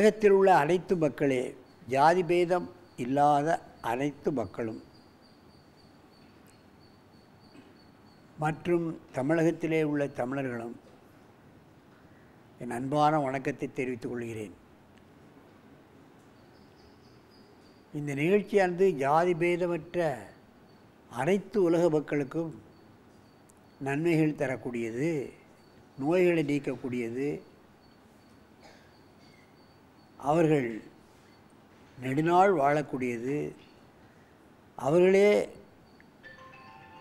உலகத்தில் உள்ள அனைத்து மக்களே ஜாதி பேதம் இல்லாத அனைத்து மக்களும் மற்றும் தமிழகத்திலே உள்ள தமிழர்களும் என் அன்பான வணக்கத்தை தெரிவித்துக் கொள்கிறேன். இந்த நிகழ்ச்சியானது ஜாதி பேதமற்ற அனைத்து உலக மக்களுக்கும் நன்மைகள் தரக்கூடியது நோய்களை நீக்கக்கூடியது அவர்கள் நெடுநாள் வாழக்கூடியது. அவர்களே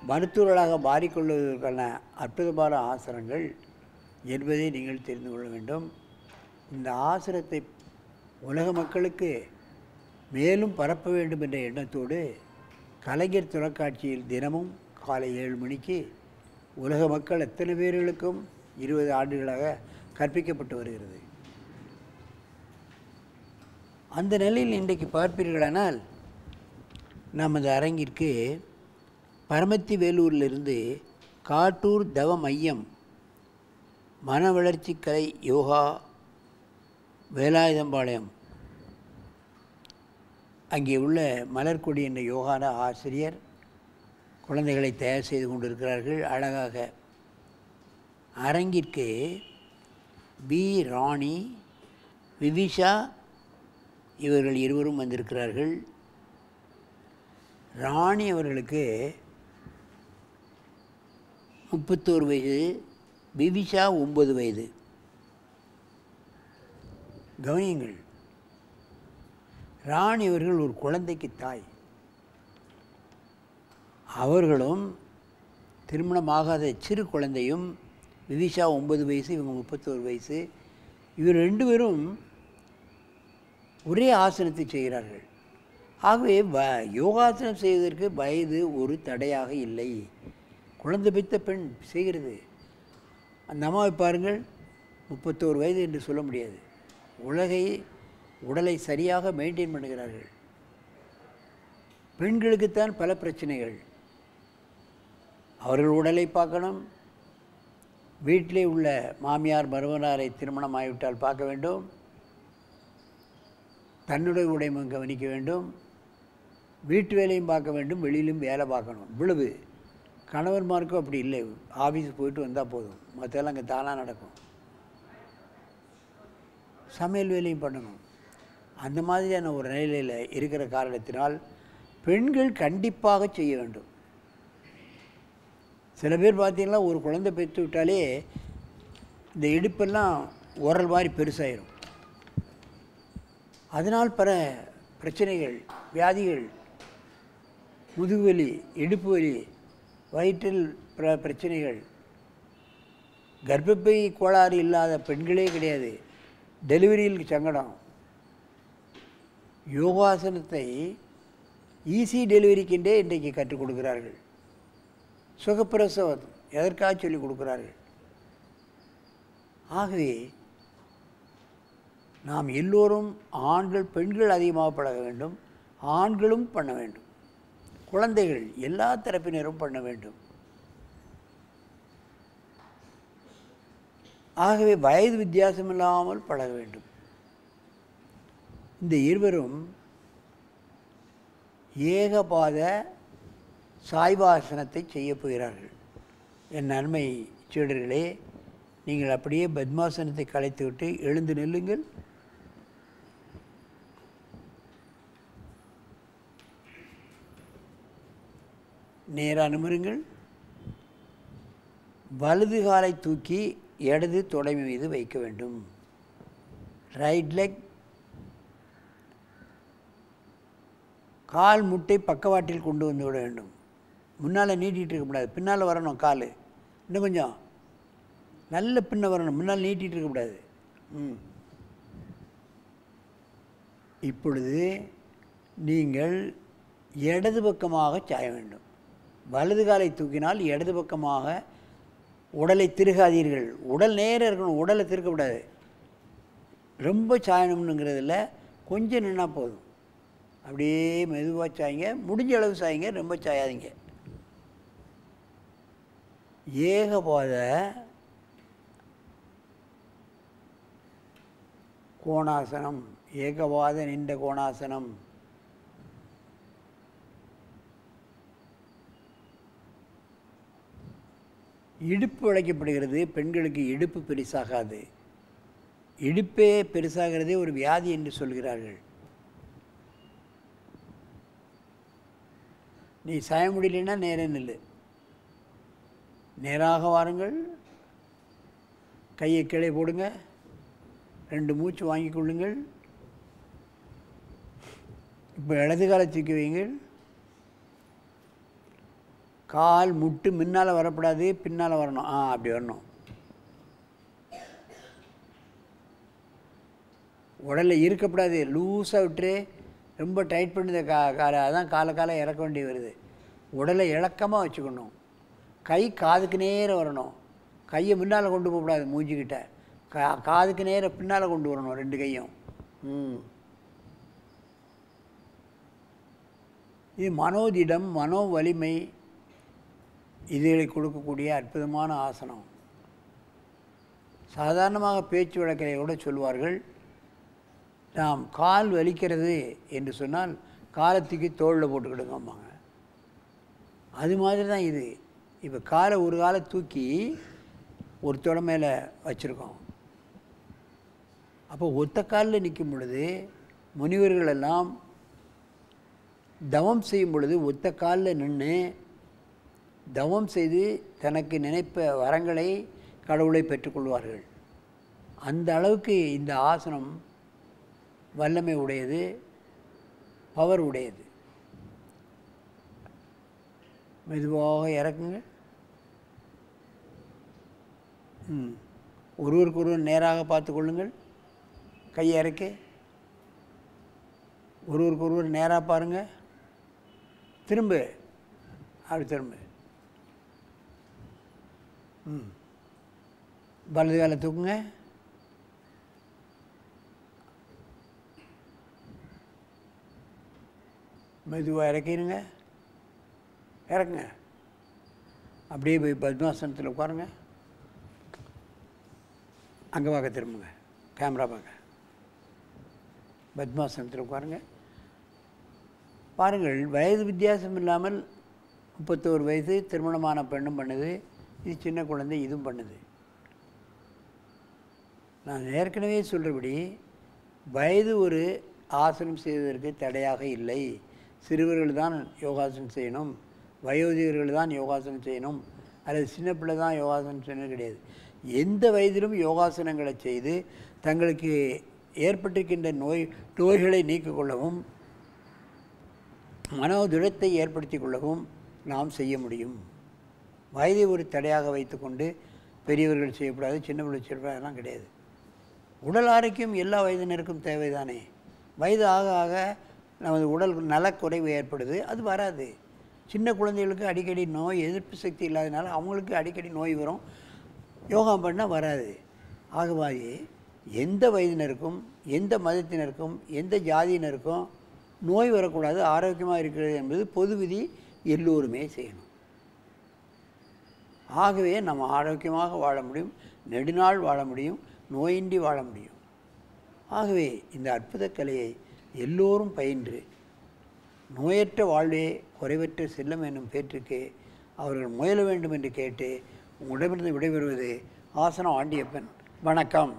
மருத்துவர்களாக மாறிக்கொள்வதற்கான அற்புதமான ஆசனங்கள் என்பதை நீங்கள் தெரிந்து கொள்ள வேண்டும். இந்த ஆசனத்தை உலக மக்களுக்கு மேலும் பரப்ப வேண்டும் என்ற எண்ணத்தோடு கலைஞர் தொலைக்காட்சியில் தினமும் காலை ஏழு மணிக்கு உலக மக்கள் எத்தனை பேர்களுக்கும் இருபது ஆண்டுகளாக கற்பிக்கப்பட்டு வருகிறது. அந்த நிலையில் இன்றைக்கு பார்ப்பீர்களானால் நமது அரங்கிற்கு பரமத்தி வேலூரிலிருந்து காட்டூர் தவ மையம் மன வளர்ச்சி கலை யோகா வேலாயுதம்பாளையம் அங்கே உள்ள மலர்கொடி என்ற யோகான ஆசிரியர் குழந்தைகளை தயார் செய்து கொண்டிருக்கிறார்கள். அழகாக அரங்கிற்கு பி ராணி விவிஷா இவர்கள் இருவரும் வந்திருக்கிறார்கள். ராணி அவர்களுக்கு முப்பத்தோரு வயது பிபிஷா ஒன்பது வயது. கவனியுங்கள் ராணி அவர்கள் ஒரு குழந்தைக்கு தாய். அவர்களும் திருமணமாகாத சிறு குழந்தையும் விதிஷா ஒன்பது வயசு இவங்க முப்பத்தோரு வயசு. இவர் ரெண்டு பேரும் ஒரே ஆசனத்தை செய்கிறார்கள். ஆகவே வ யோகாசனம் செய்வதற்கு வயது ஒரு தடையாக இல்லை. குழந்தை பித்த பெண் செய்கிறது. அந்த அம்மாவை பாருங்கள் முப்பத்தோரு வயது என்று சொல்ல முடியாது. உலகை உடலை சரியாக மெயின்டைன் பண்ணுகிறார்கள். பெண்களுக்குத்தான் பல பிரச்சனைகள். அவர்கள் உடலை பார்க்கணும். வீட்டிலே உள்ள மாமியார் மருமனாரை திருமணம் ஆகிவிட்டால் பார்க்க வேண்டும். தன்னுடைய உடைமையும் கவனிக்க வேண்டும். வீட்டு வேலையும் பார்க்க வேண்டும். வெளியிலும் வேலை பார்க்கணும். இவ்வளவு கணவன்மாருக்கும் அப்படி இல்லை. ஆஃபீஸ் போயிட்டு வந்தால் போதும். மற்றெல்லாம் அங்கே தானாக நடக்கும். சமையல் வேலையும் பண்ணணும். அந்த மாதிரியான ஒரு நிலையில் இருக்கிற காரணத்தினால் பெண்கள் கண்டிப்பாக செய்ய வேண்டும். சில பேர் பார்த்தீங்கன்னா ஒரு குழந்தை பெற்று விட்டாலே இந்த இடுப்பெல்லாம் உரல் மாதிரி பெருசாயிரும். அதனால் பல பிரச்சனைகள் வியாதிகள் முதுகுவலி இடுப்பு வலி வயிற்றில் பிர பிரச்சனைகள். கர்ப்பப்பை கோளாறு இல்லாத பெண்களே கிடையாது. டெலிவரியில் சங்கடம். யோகாசனத்தை ஈஸி டெலிவரிக்கென்றே இன்றைக்கு கற்றுக் கொடுக்கிறார்கள். சுகப்பிரசவம் எதற்காக சொல்லிக் கொடுக்கிறார்கள்? ஆகவே நாம் எல்லோரும் ஆண்கள் பெண்கள் அதிகமாக பழக வேண்டும் ஆண்களும் பண்ண வேண்டும். குழந்தைகள் எல்லா தரப்பினரும் பண்ண வேண்டும். ஆகவே வயது வித்தியாசம் இல்லாமல் பழக வேண்டும். இந்த இருவரும் ஏகபாத சாய்வாசனத்தை செய்யப் போகிறார்கள். என் நன்மை சீடர்களே நீங்கள் அப்படியே பத்மாசனத்தை கலைத்துவிட்டு எழுந்து நில்லுங்கள். நேராக நிமிருங்கள் வலது காலை தூக்கி இடது தொடை மீது வைக்க வேண்டும். ரைட் லெக் கால் முட்டை பக்கவாட்டில் கொண்டு வந்து விட வேண்டும். முன்னால் நீட்டிகிட்டு இருக்கக்கூடாது பின்னால் வரணும் கால். இன்னும் கொஞ்சம். நல்ல பின்ன வரணும். முன்னால் நீட்டிகிட்டு இருக்கக்கூடாது ம். இப்பொழுது நீங்கள் இடது பக்கமாக சாய வேண்டும். வலது காலை தூக்கினால் இடது பக்கமாக உடலை திருகாதீர்கள். உடல் நேரம் இருக்கணும். உடலை திருக்கக்கூடாது. ரொம்ப சாயணும்னுங்கிறதுல கொஞ்சம் நின்னா போதும். அப்படியே மெதுவாக சாய்ங்க. முடிஞ்ச அளவு சாய்ங்க. ரொம்ப சாயாதீங்க. ஏகபாத கோணாசனம். ஏகபாத நின்ற கோணாசனம். இடுப்பு உழைக்கப்படுகிறது பெண்களுக்கு இடுப்பு பெருசாகாது. இடுப்பே பெருசாகிறதே ஒரு வியாதி என்று சொல்கிறார்கள். நீ சாய முடியலன்னா நேரே நில்லு நேராக வாருங்கள். கையை கீழே போடுங்க. ரெண்டு மூச்சு வாங்கி கொள்ளுங்கள். இப்போ இடது காலை தூக்கி வைங்கள் கால் முட்டு முன்னால் வரக்கூடாது பின்னால் வரணும். ஆ அப்படி வரணும். உடலில் இருக்கப்படாது. லூஸாக விட்டுரு. ரொம்ப டைட் பண்ணுது கா காலை. அதான் காலை காலை இறக்க வேண்டி வருது. உடலை இழக்கமாக வச்சுக்கணும். கை காதுக்கு நேரம் வரணும். கையை முன்னால் கொண்டு போகக்கூடாது மூஞ்சிக்கிட்ட. கா காதுக்கு நேரம் பின்னால் கொண்டு வரணும் ரெண்டு கையும். ம். இது மனோதிடம் மனோ வலிமை இதுகளை கொடுக்கக்கூடிய அற்புதமான ஆசனம். சாதாரணமாக பேச்சு வழக்கிலே கூட சொல்வார்கள் நாம் கால் வலிக்கிறது என்று சொன்னால் காலத்துக்கு தோளில் போட்டுக்கிடுங்கம்பாங்க அது மாதிரி தான் இது. இப்போ காலை ஒரு காலை தூக்கி ஒரு தொட மேலே வச்சுருக்கோம். அப்போ ஒத்த காலில் நிற்கும் பொழுது முனிவர்களெல்லாம் தவம் செய்யும் பொழுது ஒத்த காலில் நின்று தவம் செய்து தனக்கு நினைப்ப வரங்களை கடவுளை பெற்றுக்கொள்வார்கள். அந்த அளவுக்கு இந்த ஆசனம் வல்லமை உடையது பவர் உடையது. மெதுவாக இறக்குங்க. ம். ஒருவருக்கு ஒருவர் நேராக பார்த்து கொள்ளுங்கள். கையை இறக்க. ஒருவருக்கு ஒருவர் நேராக பாருங்கள் திரும்ப. அப்படி திரும்ப. வலது காலை தூக்குங்க மெதுவாக இறக்கிடுங்க இறக்குங்க அப்படியே போய் பத்மாசனத்தில் உட்காருங்க அங்கே பார்க்க திரும்புங்க கேமரா பார்க்க பத்மாசனத்தில் உட்காருங்க பாருங்கள் வயது வித்தியாசம் இல்லாமல் முப்பத்தோரு வயது திருமணமான பெண்ணும் பண்ணுது இது சின்ன குழந்தை இதுவும் பண்ணுது. நான் ஏற்கனவே சொல்கிறபடி வயது ஒரு ஆசனம் செய்வதற்கு தடையாக இல்லை. சிறுவர்கள் தான் யோகாசனம் செய்யணும். வயோதிகர்கள் தான் யோகாசனம் செய்யணும். அல்லது சின்ன பிள்ளை தான் யோகாசனம் செய்யணும் கிடையாது. எந்த வயதிலும் யோகாசனங்களை செய்து தங்களுக்கு ஏற்பட்டிருக்கின்ற நோய் நோய்களை நீக்கிக்கொள்ளவும் மனோதிடத்தை ஏற்படுத்தி கொள்ளவும் நாம் செய்ய முடியும். வயதை ஒரு தடையாக வைத்துக்கொண்டு பெரியவர்கள் செய்யக்கூடாது சின்ன பிள்ளை செய்யக்கூடாது அதெல்லாம் கிடையாது. உடல் ஆரோக்கியம் எல்லா வயதினருக்கும் தேவைதானே. வயது ஆக ஆக நமது உடல் நலக்குறைவு ஏற்படுது அது வராது. சின்ன குழந்தைகளுக்கு அடிக்கடி நோய் எதிர்ப்பு சக்தி இல்லாதனால அவங்களுக்கு அடிக்கடி நோய் வரும். யோகா பண்ணால் வராது. ஆகவாயே எந்த வயதினருக்கும் எந்த மதத்தினருக்கும் எந்த ஜாதியினருக்கும் நோய் வரக்கூடாது ஆரோக்கியமாக இருக்கிறது என்பது பொது விதி எல்லோருமே செய்யணும். ஆகவே நம்ம ஆரோக்கியமாக வாழ முடியும் நெடுநாள் வாழ முடியும் நோயின்றி வாழ முடியும். ஆகவே இந்த அற்புத கலையை எல்லோரும் பயின்று நோயற்ற வாழ்வே குறைவற்ற செல்லம் என்னும் பேற்றுக்கு அவர்கள் முயல வேண்டும் என்று கேட்டு உங்களிடமிருந்து விடைபெறுவது ஆசனம் ஆண்டியப்பன். வணக்கம்.